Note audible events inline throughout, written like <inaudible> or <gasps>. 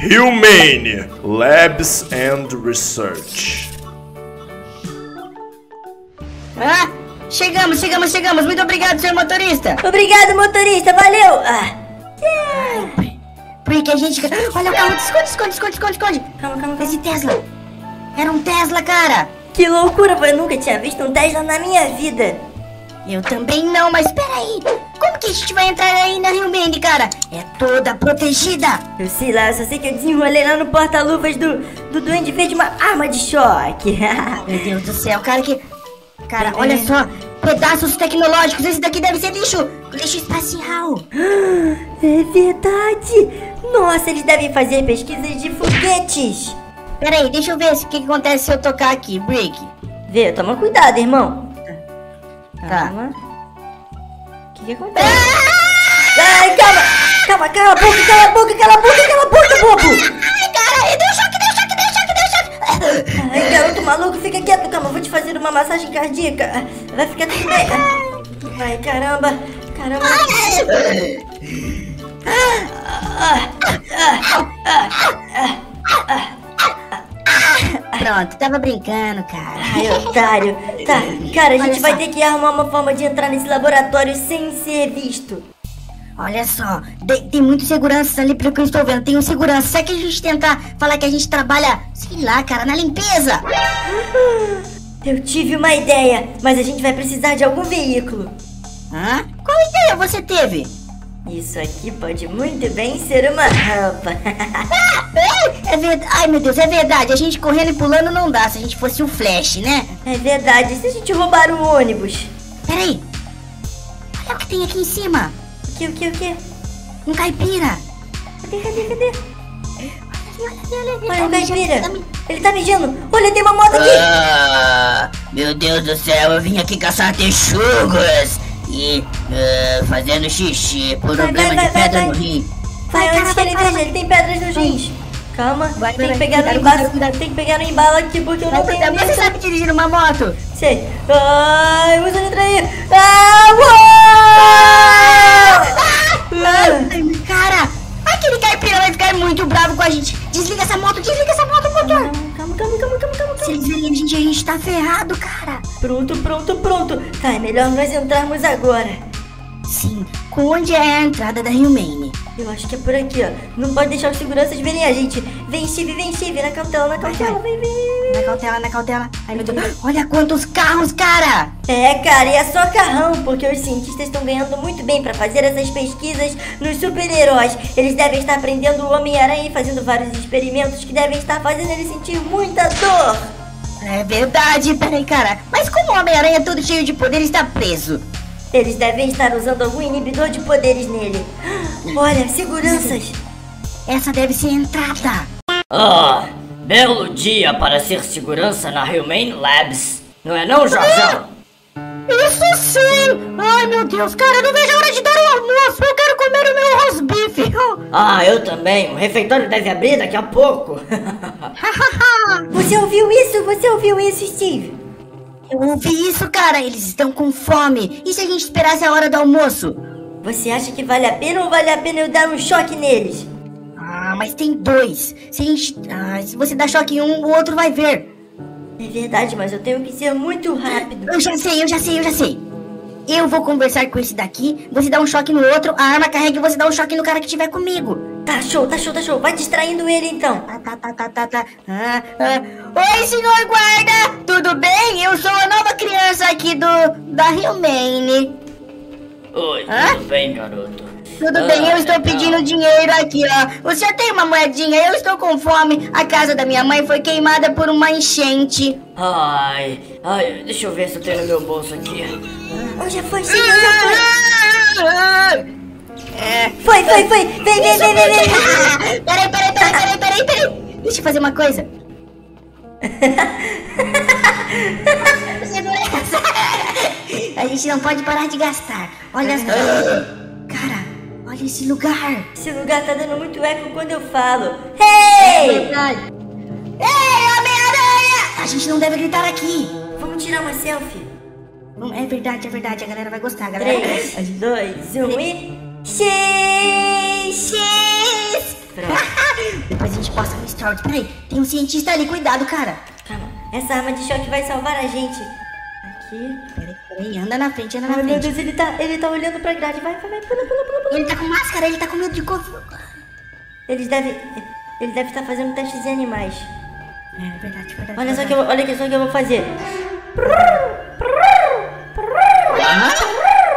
Humane Labs and Research. Ah, chegamos, chegamos, chegamos. Muito obrigado, senhor motorista. Obrigado, motorista, valeu! Ah, Porque a gente. Olha o carro, esconde, esconde, esconde, esconde, esconde. calma, calma, calma. Esse Tesla. Era um Tesla, cara. Que loucura, eu nunca tinha visto um Tesla na minha vida. Eu também não, mas peraí. Que a gente vai entrar aí na Rio Bend, cara? É toda protegida. Eu sei lá, eu só sei que eu desenrolei lá no porta-luvas do, do Duende Verde uma arma de choque. <laughs> Meu Deus do céu, cara, que. Cara, olha só. Pedaços tecnológicos. Esse daqui deve ser lixo. Lixo espacial. <gasps> é verdade! Nossa, eles devem fazer pesquisas de foguetes. Peraí, deixa eu ver o que, que acontece se eu tocar aqui. Brick. Vê, toma cuidado, irmão. Tá. Calma. Que, acontece? Ai, calma! Calma, cala a boca, cala a boca, cala a boca, cala a boca, bobo! Ai, cara, deu choque, deu choque, deu choque, deu choque. Ai, garoto maluco, fica quieto, calma, vou te fazer uma massagem cardíaca. Vai ficar tudo bem. Vai, caramba, caramba. Pronto, tava brincando, cara. Ai, otário. Tá, <laughs> cara, a gente Olha vai só. ter que arrumar uma forma de entrar nesse laboratório sem ser visto. Olha só, de- tem muitos seguranças ali pelo que eu estou vendo. Tem um segurança. Será que a gente tentar falar que a gente trabalha, sei lá, cara, na limpeza? Eu tive uma ideia, mas a gente vai precisar de algum veículo. Hã? Qual ideia você teve? Isso aqui pode muito bem ser uma rampa. <laughs> É verdade. Ai, meu Deus, é verdade. A gente correndo e pulando não dá se a gente fosse o Flash, né? é verdade, e se a gente roubar um ônibus? Peraí. Olha o que tem aqui em cima. O que, o que, o que? Um caipira. Cadê, cadê, cadê? Olha, olha, olha, Olha o tá mijando, caipira. tá mi- Ele tá mijando. Olha, tem uma moto aqui. Ah, meu Deus do céu, eu vim aqui caçar texugos e ah, fazendo xixi por Vai, problema vai, vai, de pedra vai, no rim. Vai, Vai, antes que cara, ele veja, ele tem pedras nos rins. Calma, Vai, tem vai, que pegar no embalo. Tem que pegar no embalo aqui porque eu não tenho Você sabe dirigir uma moto? Sei. Ai, usa letra aí. Ah, uou! Ai, cara, aquele caipira vai ficar muito bravo com a gente. Desliga essa moto, desliga essa moto, motor. Calma, calma, calma, calma, calma. Se eles verem a gente, a gente tá ferrado, cara. Pronto, pronto, pronto. Tá, é melhor nós entrarmos agora. Sim, onde é a entrada da Humane? Eu acho que é por aqui, ó. Não pode deixar os seguranças verem a gente. Vem, Steve, vem, Steve. Na cautela, na cautela. Vem, vem, vem, Na cautela, na cautela. Ai, meu Deus. Olha quantos carros, cara. É, cara, e é só carrão, porque os cientistas estão ganhando muito bem pra fazer essas pesquisas nos super-heróis. Eles devem estar prendendo o Homem-Aranha e fazendo vários experimentos que devem estar fazendo ele sentir muita dor. É verdade, peraí, cara. Mas como o Homem-Aranha todo cheio de poder está preso? Eles devem estar usando algum inibidor de poderes nele. Olha, seguranças. Essa deve ser a entrada. Ah, belo dia para ser segurança na Humane Labs. Não é não, Jorjão? Isso sim! Ai, meu Deus, cara, não vejo a hora de dar o almoço. Eu quero comer o meu rosbife. Ah, eu também. O refeitório deve abrir daqui a pouco. <laughs> Você ouviu isso? Você ouviu isso, Steve? Eu ouvi isso, cara. Eles estão com fome. E se a gente esperasse a hora do almoço? Você acha que vale a pena ou vale a pena eu dar um choque neles? Ah, mas tem dois. Se gente. Ah, se você dar choque em um, o outro vai ver. É verdade, mas eu tenho que ser muito rápido. Eu já sei, eu já sei, eu já sei. Eu vou conversar com esse daqui, você dá um choque no outro, a arma carrega e você dá um choque no cara que tiver comigo. Tá show, tá show, tá show. Vai distraindo ele então. Tá, tá, tá, tá, tá, tá. Ah, ah. Oi, senhor guarda! Tudo bem? Eu sou a nova criança aqui do. da Humane. Oi, Hã? tudo bem, garoto? Tudo Ah, bem, eu estou legal. pedindo dinheiro aqui, ó. O senhor tem uma moedinha? Eu estou com fome. A casa da minha mãe foi queimada por uma enchente. Ai, ai, deixa eu ver se eu tenho no meu bolso aqui. Oh, já foi, senhor, já foi. É. Foi, foi, foi. Vem, vem, vem, vem, vem. <laughs> Peraí, peraí, peraí, peraí, peraí, peraí. Deixa eu fazer uma coisa. Segurança. <laughs> A gente não pode parar de gastar. Olha só. Cara, olha esse lugar. Esse lugar tá dando muito eco quando eu falo. Hey! Verdade. Ei, Homem-Aranha! A gente não deve gritar aqui. Vamos tirar uma selfie. É verdade, é verdade. A galera vai gostar, galera. 3, 2, 1 e... Pronto. Depois a Stroud, peraí. Tem um cientista ali, cuidado, cara. Calma, essa arma de choque vai salvar a gente. Aqui. Peraí, peraí, anda na frente, anda na Ai, meu frente. Deus, ele tá, ele tá olhando pra grade. Vai, vai, vai, pula, pula, pula, pula. Ele tá com máscara, ele tá com medo de Covid. Eles devem. Ele deve estar fazendo testes em animais. É verdade, verdade. Olha só que eu, vou- olha que só que eu vou fazer.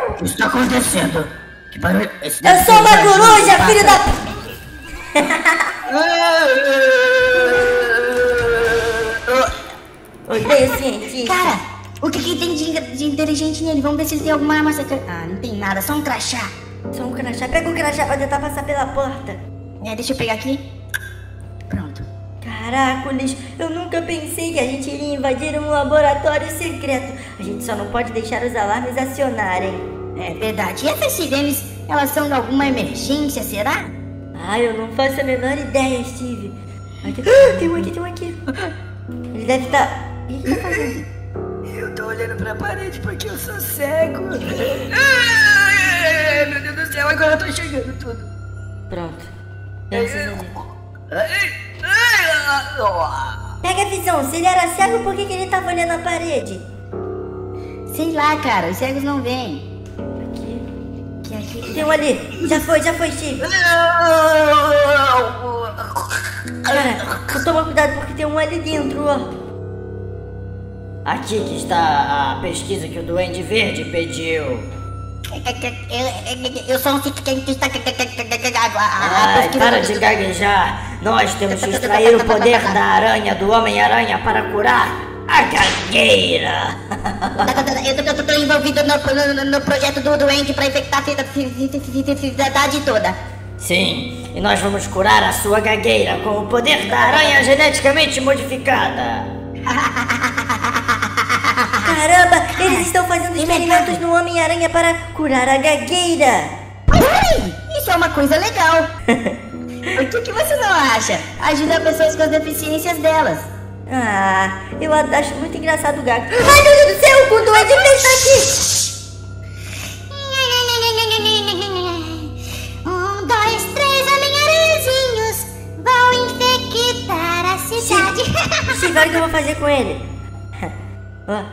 O que está acontecendo? Que barulho? Esse Eu sou uma coruja, filho da. <laughs> Odeio cientista. Cara, o que, que tem de, de inteligente nele? Vamos ver se ele tem alguma arma secreta. Ah, não tem nada, só um crachá. Só um crachá. Pega um crachá pra tentar passar pela porta. É, deixa eu pegar aqui. Pronto. Caracoles, eu nunca pensei que a gente iria invadir um laboratório secreto. A gente só não pode deixar os alarmes acionarem. É verdade. E essas sirenes, elas são de alguma emergência, será? Ah, eu não faço a menor ideia, Steve. Aqui, <gasps> tem um aqui, tem um aqui. Ele deve estar. O que ele tá fazendo? Eu tô olhando pra parede porque eu sou cego. Ai, meu Deus do céu, agora eu tô enxergando tudo. Pronto. Pega a visão, se ele era cego, por que, que ele tava olhando a parede? Sei lá, cara, os cegos não vêm. Aqui. Aqui. Tem um ali. Já foi, já foi, Steve. Cara, toma cuidado porque tem um ali dentro, ó. Aqui que está a pesquisa que o Duende Verde pediu. Eu, eu sou um cientista. Ai, para de gaguejar. Nós temos que extrair o poder da aranha do Homem-Aranha para curar a gagueira. Eu tô, tô- tô envolvido no, no- no projeto do doente pra infectar a cida- ci- ci- cidade toda. Sim, e nós vamos curar a sua gagueira com o poder da aranha geneticamente modificada. <laughs> Caramba, eles estão fazendo experimentos no Homem-Aranha para curar a gagueira. Mas peraí, isso é uma coisa legal. <laughs> o que, que você não acha? Ajuda pessoas com as deficiências delas. Ah, eu acho muito engraçado o gato. Ai, meu Deus do céu, o doente está aqui. Um, dois, três Homem-Aranhazinhos vão infectar a cidade. Steve, olha o que eu vou fazer com ele. Ó,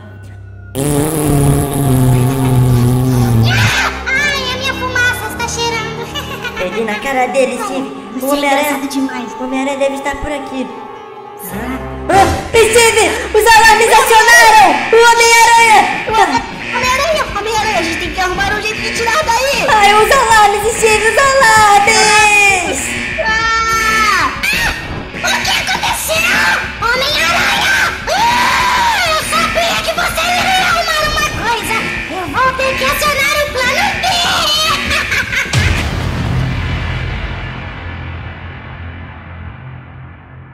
Ai, a minha fumaça está cheirando. peguei na cara dele, Steve. O Isso é Homem-Aranha Homem-Aranha deve estar por aqui. Será? Steve, os alarmes acionaram! O Homem-Aranha! Homem-Aranha, Homem-Aranha, a gente tem que arrumar um jeito de tirar daí. Ai, os alarmes, Steve, os alarmes!